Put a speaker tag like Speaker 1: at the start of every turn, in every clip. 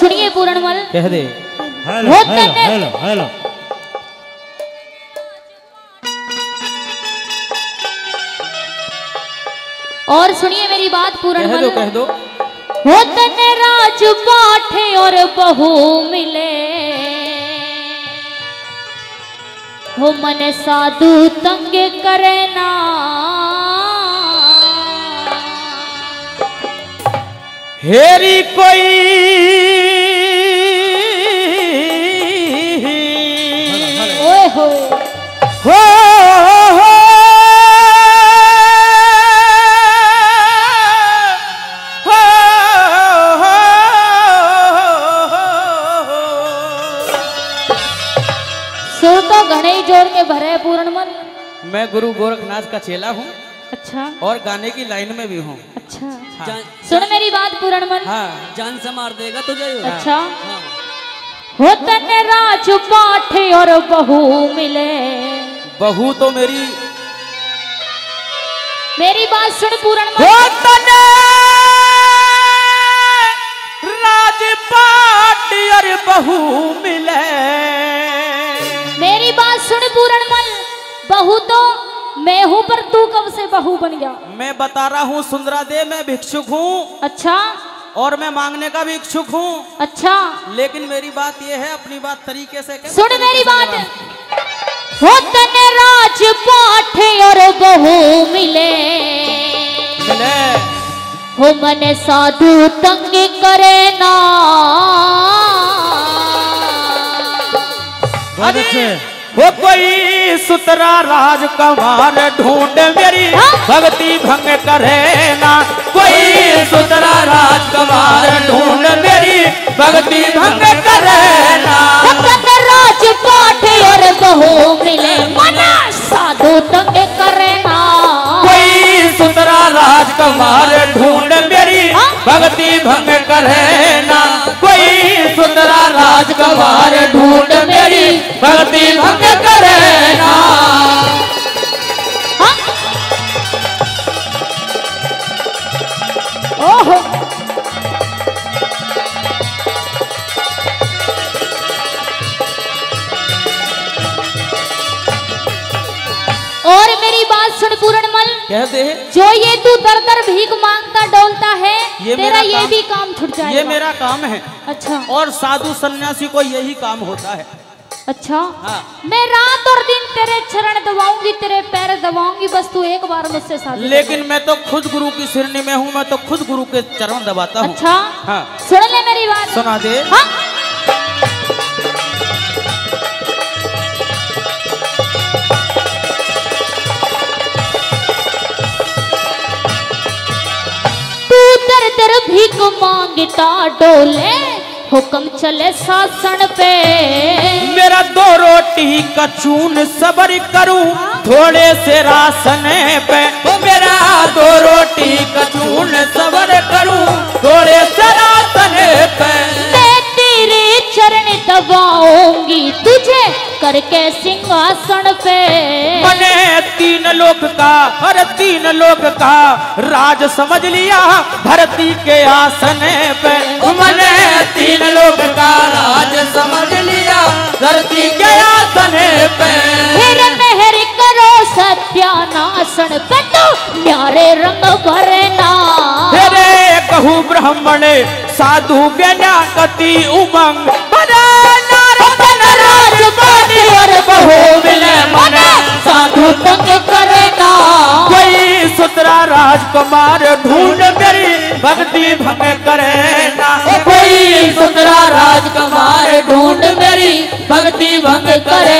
Speaker 1: सुनिए पूरणमल।
Speaker 2: कह दे।
Speaker 3: Hello hello hello hello.
Speaker 1: और सुनिए मेरी बात
Speaker 2: पूरण
Speaker 1: कह
Speaker 2: दो कह दो।
Speaker 1: हो तने राज पाठे और बहू मिले। हो मन साधु तंग करे ना।
Speaker 2: हेरी कोई
Speaker 1: सुर तो घने ही ज़ोर के भरे पूर्ण मन।
Speaker 2: मैं गुरु गोरखनाथ का चेला हूँ।
Speaker 1: अच्छा।
Speaker 2: और गाने की लाइन में भी हूँ।
Speaker 1: अच्छा।
Speaker 4: जान
Speaker 1: सुन मेरी बात पूरणमल
Speaker 2: हाँ।
Speaker 4: जान से मार देगा तुझे।
Speaker 1: अच्छा।
Speaker 4: हाँ।
Speaker 1: हो तने राज पाठे और बहू मिले।
Speaker 2: बहू तो मेरी
Speaker 1: मेरी बात सुन पूरणमल
Speaker 2: हो तने राजपाट और बहू मिले।
Speaker 1: बात सुन पूरण पूरणमल बहू तो मैं हूँ पर तू कब से बहू बन गया?
Speaker 2: मैं बता रहा हूँ सुंदरा दे मैं भिक्षुक हूँ।
Speaker 1: अच्छा।
Speaker 2: और मैं मांगने का भी इच्छुक हूँ।
Speaker 1: अच्छा।
Speaker 2: लेकिन मेरी बात यह है अपनी बात तरीके से
Speaker 1: सुन मेरी बात। हो तने राज पाठ और बहू मिले।
Speaker 2: मिले।
Speaker 1: हो मन साधु तंग करे ना।
Speaker 2: वो कोई सुतरा राजकुमार ढूंढ मेरी
Speaker 1: हाँ?
Speaker 2: भक्ति भंग करे ना कोई सुतरा राजकुमार ढूंढ मेरी भक्ति भंग करे ना
Speaker 1: राज पाठ और बहू मिले मन साधु तंग करे ना
Speaker 2: कोई सुतरा राजकुमार ढूंढ मेरी
Speaker 1: हाँ?
Speaker 2: भक्ति भंग करे ना कोई सुतरा राजकुमार ढूंढ मेरी भक्ति भंग करे ना।
Speaker 1: हाँ? ओहो। और मेरी बात सुन पूरणमल
Speaker 2: कह दे।
Speaker 1: जो ये तू दर दर भीख माँगता डोलता है
Speaker 2: ये
Speaker 1: तेरा
Speaker 2: मेरा
Speaker 1: ये भी काम छूट जाएगा।
Speaker 2: ये मेरा काम है।
Speaker 1: अच्छा।
Speaker 2: और साधु सन्यासी को यही काम होता है।
Speaker 1: अच्छा
Speaker 2: हाँ।
Speaker 1: मैं रात और दिन तेरे चरण दबाऊँगी तेरे पैर दबाऊँगी बस तू एक बार मुझसे शादी
Speaker 2: लेकिन मैं तो खुद गुरु की श्रेणी में हूँ मैं तो खुद गुरु के चरण दबाता हूँ।
Speaker 1: अच्छा
Speaker 2: हाँ।
Speaker 1: सुन ले मेरी बात।
Speaker 2: सुना दे।
Speaker 1: हाँ। तू दर दर भीख माँगता डोले। हुक्म चले शासन पे।
Speaker 2: मेरा दो रोटी का चून सबर करूँ थोड़े से राशन पे। मेरा दो रोटी का चून सबर करूँ थोड़े से राशन पे।
Speaker 1: मैं तेरे चरण दबाऊँगी तुझे कर सिंहासन
Speaker 2: लोक का हर तीन लोक का राज समझ लिया भरती के आसन पे। मने तीन लोक का राज समझ लिया धरती के आसन पे।
Speaker 1: फिर मेहर करो सत्यानाशन पे तो न्यारे रंग भरना।
Speaker 2: तेरे कहू ब्राह्मण साधु ज्ञानकति उमंग। बने नारद राज बानी और बहु मिले मने।
Speaker 1: तंग करना
Speaker 2: कोई सुतरा राजकुमार ढूंढ मेरी भक्ति भंग करे ना कोई सुतरा राजकुमार ढूंढ मेरी भक्ति भंग करे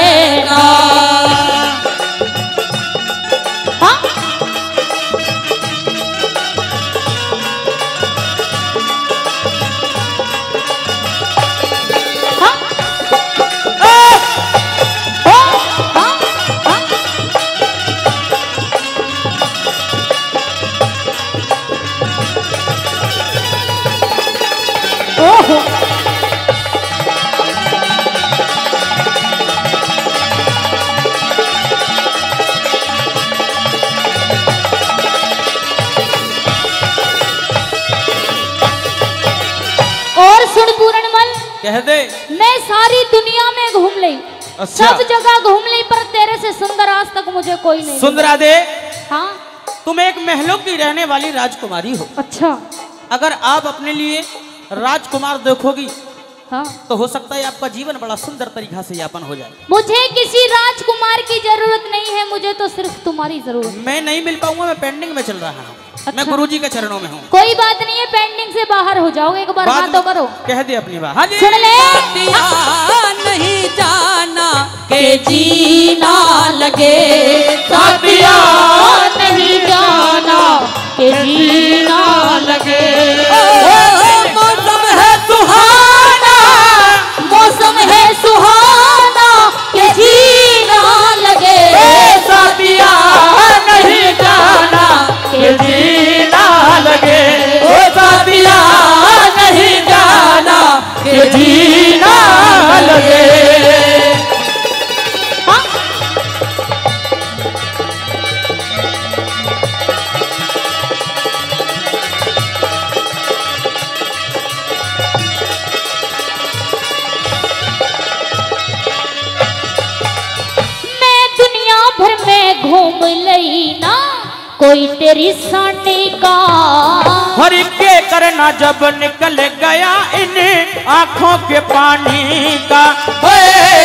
Speaker 2: कह दे।
Speaker 1: मैं सारी दुनिया में घूम ली।
Speaker 2: अच्छा।
Speaker 1: सब जगह घूम ली पर तेरे से सुंदर आज तक मुझे कोई नहीं।
Speaker 2: सुंदरा दे
Speaker 1: हाँ।
Speaker 2: तुम एक महलों की रहने वाली राजकुमारी हो।
Speaker 1: अच्छा।
Speaker 2: अगर आप अपने लिए राजकुमार देखोगी
Speaker 1: हाँ।
Speaker 2: तो हो सकता है आपका जीवन बड़ा सुंदर तरीका से यापन हो जाए।
Speaker 1: मुझे किसी राजकुमार की ज़रूरत नहीं है मुझे तो सिर्फ़ तुम्हारी ज़रूरत।
Speaker 2: मैं नहीं मिल पाऊँगा मैं पेंडिंग में चल रहा हूँ। मैं
Speaker 1: गुरु
Speaker 2: गुरुजी के चरणों में हूँ।
Speaker 1: कोई बात नहीं है पेंडिंग से बाहर हो जाओगे एक बार
Speaker 2: बात
Speaker 1: तो करो।
Speaker 2: कह दे अपनी बात। हाँ जी।
Speaker 1: सुन ले।
Speaker 4: नहीं जाना के जीना लगे
Speaker 1: नहीं जाना। तेरी सानी का।
Speaker 2: हर के करना जब निकल गया इन आँखों के पानी का।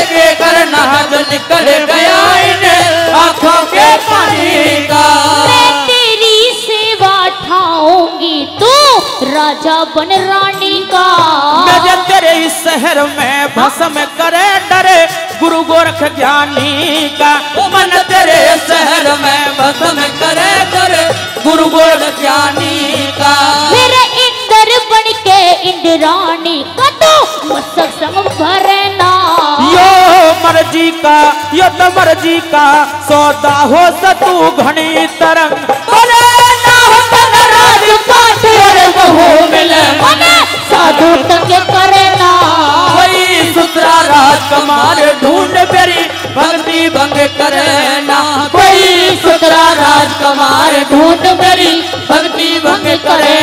Speaker 2: के करना जब निकल गया इन आँखों के पानी का।
Speaker 1: मैं तेरी सेवा ठाऊँगी तू राजा बन रानी का।
Speaker 2: मैं तेरे इस शहर में भस्म करे डरे गुरु गोरख ज्ञानी का। मन तेरे
Speaker 1: तो
Speaker 2: मर्ज़ी का सौदा हो सतु घनी तरंग। ना
Speaker 1: मने साधु तक करना
Speaker 2: वही सुतरा राजकुमार ढूंढ बेरी भक्ति भंग करे ना। कोई सुतरा राजकुमार ढूंढ बेरी भक्ति भंग करे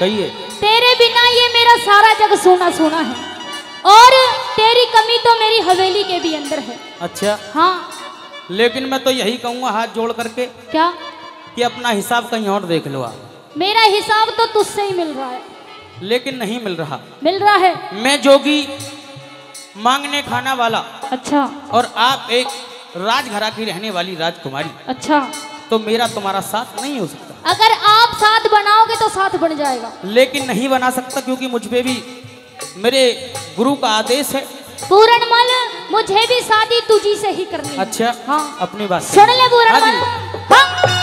Speaker 2: कहिए।
Speaker 1: तेरे बिना ये मेरा सारा जग सोना सोना है। और तेरी कमी तो मेरी हवेली के भी अंदर है।
Speaker 2: अच्छा।
Speaker 1: हाँ।
Speaker 2: लेकिन मैं तो यही कहूँगा हाथ जोड़ करके
Speaker 1: क्या?
Speaker 2: कि अपना हिसाब कहीं और देख लो आप।
Speaker 1: मेरा हिसाब तो तुझसे ही मिल रहा है।
Speaker 2: लेकिन नहीं मिल रहा।
Speaker 1: मिल रहा है।
Speaker 2: मैं जोगी मांगने खाना वाला।
Speaker 1: अच्छा।
Speaker 2: और आप एक राजघरा की रहने वाली राजकुमारी।
Speaker 1: अच्छा।
Speaker 2: तो मेरा तुम्हारा साथ नहीं हो सकता।
Speaker 1: अगर आप साथ बनाओगे तो साथ बन जाएगा।
Speaker 2: लेकिन नहीं बना सकता क्योंकि मुझ पे भी मेरे गुरु का आदेश है।
Speaker 1: पूरणमल मुझे भी शादी तुझी से ही करनी
Speaker 2: अच्छा
Speaker 1: हाँ।
Speaker 2: अपनी बात
Speaker 1: सुन ले पूरण
Speaker 2: मल
Speaker 1: हाँ।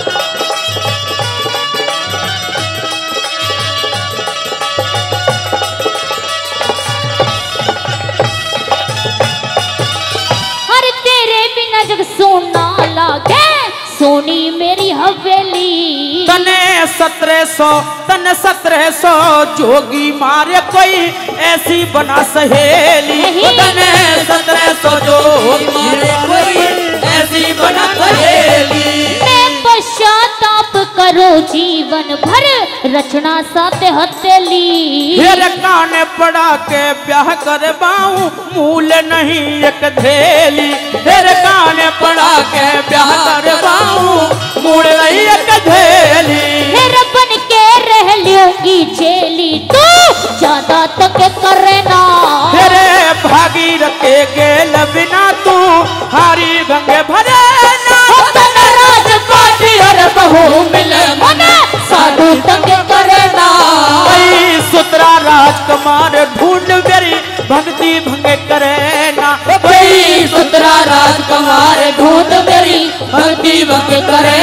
Speaker 2: सत्रह सौ तन सत्रह सौ जोगी मारे कोई ऐसी बना सहेली। तने सत्रह सौ जोगी मारे कोई ऐसी बना सहेली।
Speaker 1: पश्चाताप करो जीवन भर रचना साथ हथेली
Speaker 2: फिर कान पड़ा के ब्याह कर बाऊ मूल नहीं एक धेली फिर कान पड़ा के ब्याह कर बाऊ मूल नहीं एक धेली
Speaker 1: ज़्यादा तक करना
Speaker 2: तेरे भागीरथ के गेल बिना तू हारी गंगे भरे ना।
Speaker 1: तन हर बहू मिले मने साधु तक करना
Speaker 2: सुतरा राजकुमार ढूंढ मेरी भक्ति भंग करे ना। सुतरा राजकुमार ढूंढ मेरी भक्ति भंग करे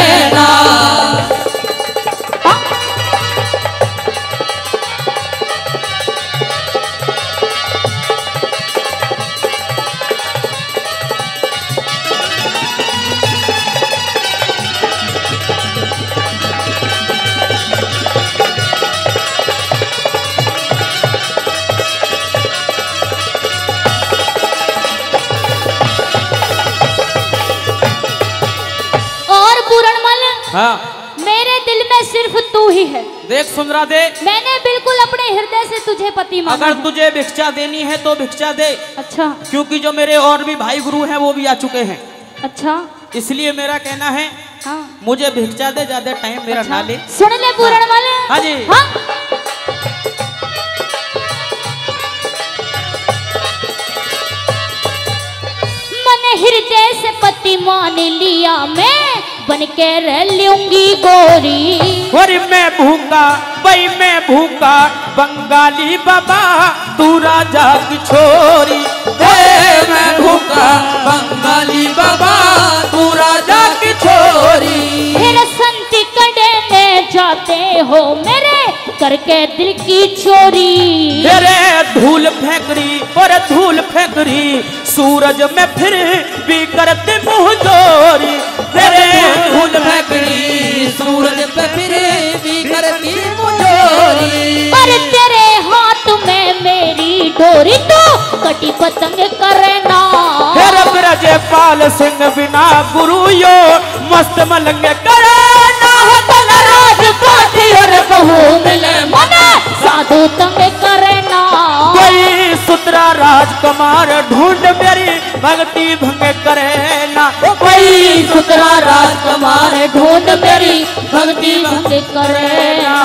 Speaker 2: हाँ।
Speaker 1: मेरे दिल में सिर्फ़ तू ही है।
Speaker 2: देख सुन रहा दे
Speaker 1: मैंने बिल्कुल अपने हृदय से तुझे पति माना।
Speaker 2: अगर तुझे भिक्षा देनी है तो भिक्षा दे।
Speaker 1: अच्छा।
Speaker 2: क्योंकि जो मेरे और भी भाई गुरु हैं वो भी आ चुके हैं।
Speaker 1: अच्छा।
Speaker 2: इसलिए मेरा कहना है
Speaker 1: हाँ।
Speaker 2: मुझे भिक्षा दे ज़्यादा टाइम मेरा
Speaker 1: अच्छा।
Speaker 2: ना ले।
Speaker 1: सुन ले पूरण वाले।
Speaker 2: हाँ जी।
Speaker 1: हाँ। मन हृदय से पति मान लिया मैं। बन के रह लूँगी गोरी।
Speaker 2: और मैं भूखा भाई मैं भूखा बंगाली बाबा तू राजा की छोरी।
Speaker 4: मैं भूखा बंगाली बाबा तू राजा की छोरी।
Speaker 1: फिर संत कड़े में जाते हो मेरे करके दिल की चोरी।
Speaker 2: तेरे धूल फेंकरी और धूल फेंकरी सूरज में फिर भी करते मुँह जोरी।
Speaker 4: तेरे धूल फेंकड़ी सूरज पे फिर भी करती मुझोरी।
Speaker 1: पर तेरे हाथ में मेरी डोरी तो कटी पतंग करना।
Speaker 2: फिर ब्रजपाल सिंह बिना गुरु यो मस्त मलंग करे ना हो
Speaker 1: राज पाठी और बहू मिले मने साधु तंग करना।
Speaker 2: कोई सुतरा राजकुमार ढूंढ मेरी भक्ति भंग करे।
Speaker 1: कोई राजकुमार ढूंढ मेरी भक्ति भंग करना